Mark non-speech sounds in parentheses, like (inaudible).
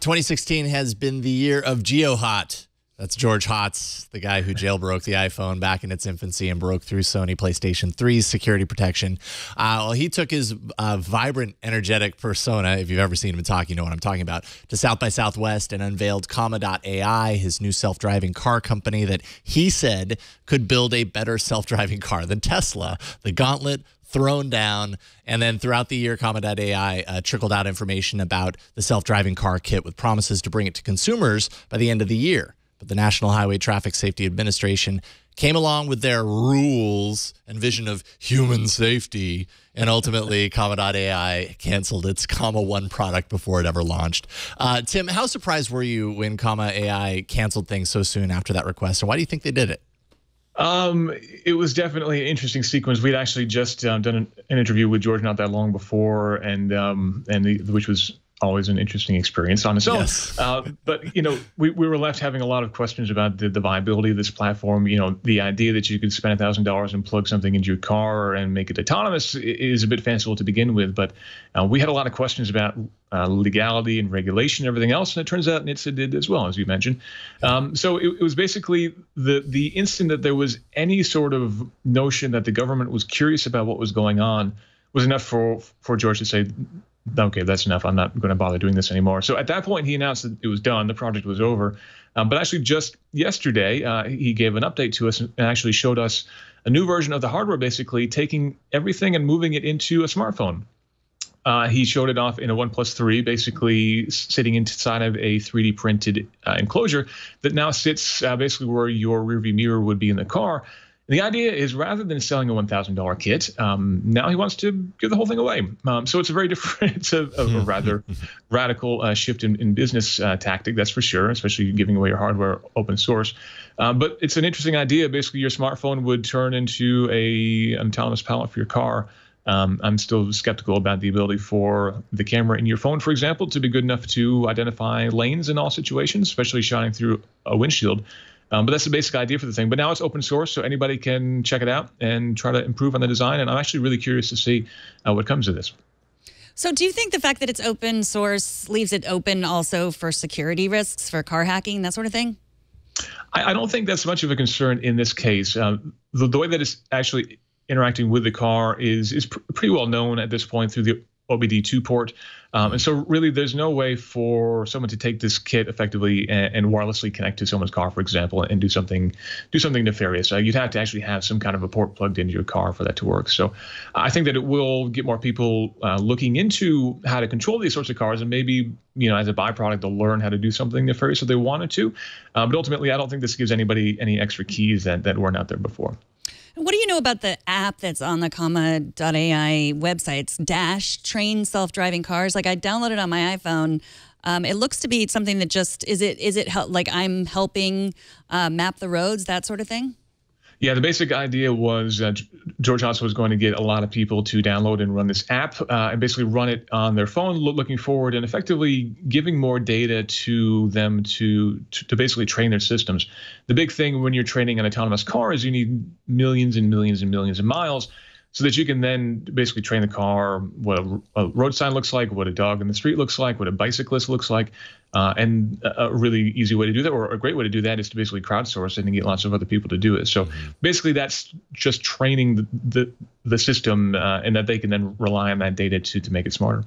2016 has been the year of GeoHot. That's George Hotz, the guy who jailbroke the iPhone back in its infancy and broke through Sony PlayStation 3's security protection. Uh, well, he took his uh, vibrant, energetic persona, if you've ever seen him talk, you know what I'm talking about, to South by Southwest and unveiled Comma.ai, his new self driving car company that he said could build a better self driving car than Tesla. The gauntlet thrown down. And then throughout the year, Comma.ai uh, trickled out information about the self driving car kit with promises to bring it to consumers by the end of the year. But the National Highway Traffic Safety Administration came along with their rules and vision of human safety. And ultimately, (laughs) Comma.ai canceled its Comma One product before it ever launched. Uh, Tim, how surprised were you when Comma AI canceled things so soon after that request? And why do you think they did it? Um, it was definitely an interesting sequence. We'd actually just um, done an, an, interview with George not that long before, and um, and the, which was always an interesting experience on its own. Yes. Uh, but you know, we, we were left having a lot of questions about the, the viability of this platform. You know, the idea that you could spend a thousand dollars and plug something into your car and make it autonomous is a bit fanciful to begin with. But uh, we had a lot of questions about uh, legality and regulation and everything else, and it turns out NHTSA did as well, as you mentioned. Um, so it, it was basically the the instant that there was any sort of notion that the government was curious about what was going on was enough for for George to say okay, that's enough. I'm not going to bother doing this anymore. So at that point, he announced that it was done. The project was over. Um, but actually, just yesterday, uh, he gave an update to us and actually showed us a new version of the hardware, basically taking everything and moving it into a smartphone. Uh, he showed it off in a OnePlus 3, basically sitting inside of a 3D printed uh, enclosure that now sits uh, basically where your rearview mirror would be in the car the idea is rather than selling a $1,000 kit, um, now he wants to give the whole thing away. Um, so it's a very (laughs) different, it's a, a rather (laughs) radical uh, shift in, in business uh, tactic, that's for sure, especially giving away your hardware open source. Um, but it's an interesting idea. Basically, your smartphone would turn into a an autonomous pilot for your car. Um, I'm still skeptical about the ability for the camera in your phone, for example, to be good enough to identify lanes in all situations, especially shining through a windshield. Um, but that's the basic idea for the thing. But now it's open source, so anybody can check it out and try to improve on the design. And I'm actually really curious to see uh, what comes of this. So, do you think the fact that it's open source leaves it open also for security risks, for car hacking, that sort of thing? I, I don't think that's much of a concern in this case. Um, the, the, way that it's actually interacting with the car is is pr- pretty well known at this point through the OBD2 port. Um, and so, really, there's no way for someone to take this kit effectively and, and wirelessly connect to someone's car, for example, and do something do something nefarious. Uh, you'd have to actually have some kind of a port plugged into your car for that to work. So, I think that it will get more people uh, looking into how to control these sorts of cars, and maybe you know, as a byproduct, they'll learn how to do something nefarious if they wanted to. Uh, but ultimately, I don't think this gives anybody any extra keys that that weren't out there before. What do you know about the app that's on the comma.ai websites, Dash Train Self Driving Cars? Like I downloaded on my iPhone. Um, it looks to be something that just is it is it like I'm helping uh, map the roads, that sort of thing. Yeah, the basic idea was that George Hotz was going to get a lot of people to download and run this app uh, and basically run it on their phone, looking forward and effectively giving more data to them to, to, to basically train their systems. The big thing when you're training an autonomous car is you need millions and millions and millions of miles so that you can then basically train the car what a, a, road sign looks like, what a dog in the street looks like, what a bicyclist looks like. Uh, and a really easy way to do that, or a great way to do that, is to basically crowdsource it and get lots of other people to do it. So mm-hmm. basically, that's just training the the, the system, uh, and that they can then rely on that data to to make it smarter.